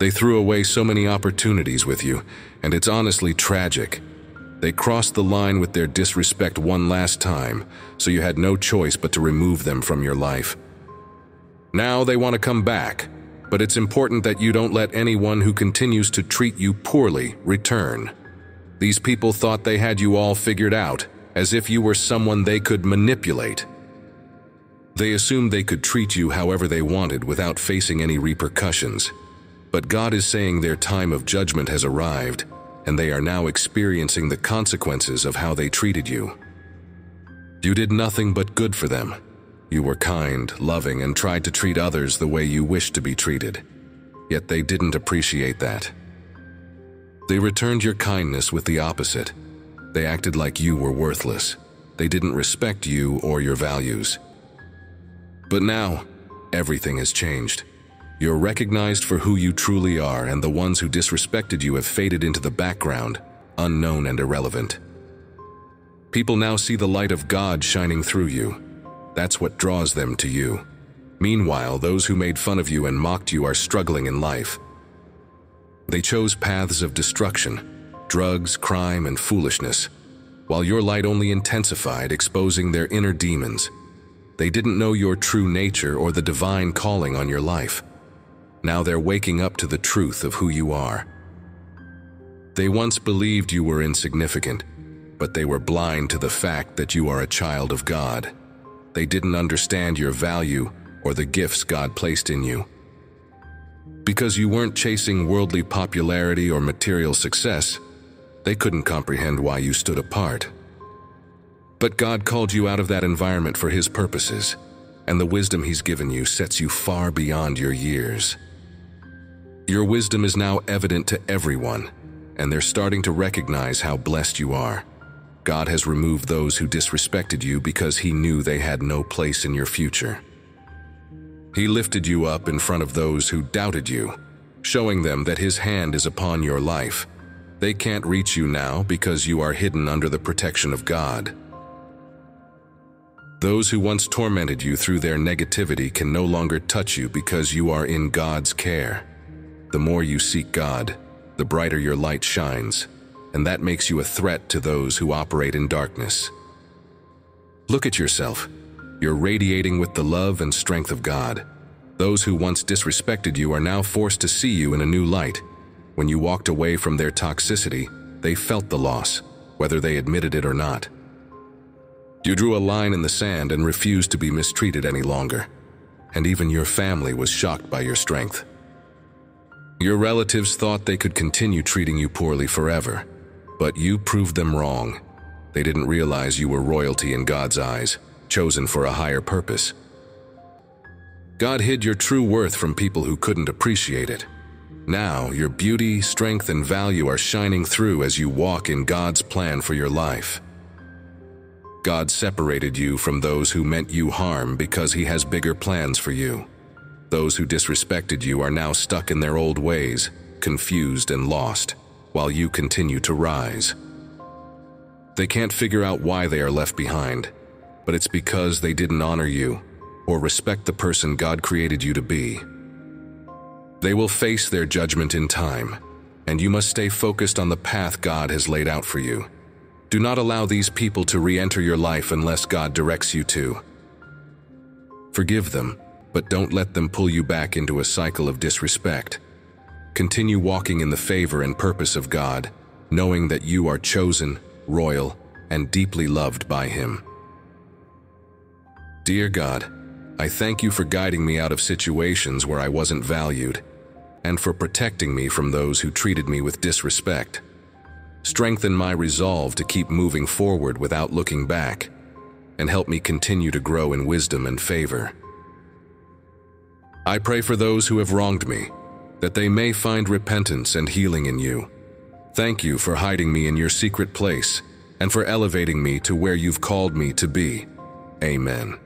They threw away so many opportunities with you, and it's honestly tragic. They crossed the line with their disrespect one last time, so you had no choice but to remove them from your life. Now they want to come back, but it's important that you don't let anyone who continues to treat you poorly return. These people thought they had you all figured out, as if you were someone they could manipulate. They assumed they could treat you however they wanted without facing any repercussions. But God is saying their time of judgment has arrived, and they are now experiencing the consequences of how they treated you. You did nothing but good for them. You were kind, loving, and tried to treat others the way you wished to be treated. Yet they didn't appreciate that. They returned your kindness with the opposite. They acted like you were worthless. They didn't respect you or your values. But now, everything has changed. You're recognized for who you truly are, and the ones who disrespected you have faded into the background, unknown and irrelevant. People now see the light of God shining through you. That's what draws them to you. Meanwhile, those who made fun of you and mocked you are struggling in life. They chose paths of destruction, drugs, crime, and foolishness, while your light only intensified, exposing their inner demons. They didn't know your true nature or the divine calling on your life. Now they're waking up to the truth of who you are. They once believed you were insignificant, but they were blind to the fact that you are a child of God. They didn't understand your value or the gifts God placed in you. Because you weren't chasing worldly popularity or material success, they couldn't comprehend why you stood apart. But God called you out of that environment for His purposes, and the wisdom He's given you sets you far beyond your years. Your wisdom is now evident to everyone, and they're starting to recognize how blessed you are. God has removed those who disrespected you because He knew they had no place in your future. He lifted you up in front of those who doubted you, showing them that His hand is upon your life. They can't reach you now because you are hidden under the protection of God. Those who once tormented you through their negativity can no longer touch you because you are in God's care. The more you seek God, the brighter your light shines, and that makes you a threat to those who operate in darkness. Look at yourself. You're radiating with the love and strength of God. Those who once disrespected you are now forced to see you in a new light. When you walked away from their toxicity, they felt the loss, whether they admitted it or not. You drew a line in the sand and refused to be mistreated any longer. And even your family was shocked by your strength. Your relatives thought they could continue treating you poorly forever, but you proved them wrong. They didn't realize you were royalty in God's eyes, chosen for a higher purpose. God hid your true worth from people who couldn't appreciate it. Now, your beauty, strength, and value are shining through as you walk in God's plan for your life. God separated you from those who meant you harm because he has bigger plans for you. Those who disrespected you are now stuck in their old ways, confused and lost, while you continue to rise. They can't figure out why they are left behind, but it's because they didn't honor you or respect the person God created you to be. They will face their judgment in time, and you must stay focused on the path God has laid out for you. Do not allow these people to re-enter your life unless God directs you to. Forgive them but don't let them pull you back into a cycle of disrespect. Continue walking in the favor and purpose of God, knowing that you are chosen, royal, and deeply loved by Him. Dear God, I thank you for guiding me out of situations where I wasn't valued, and for protecting me from those who treated me with disrespect. Strengthen my resolve to keep moving forward without looking back, and help me continue to grow in wisdom and favor. I pray for those who have wronged me, that they may find repentance and healing in you. Thank you for hiding me in your secret place and for elevating me to where you've called me to be. Amen.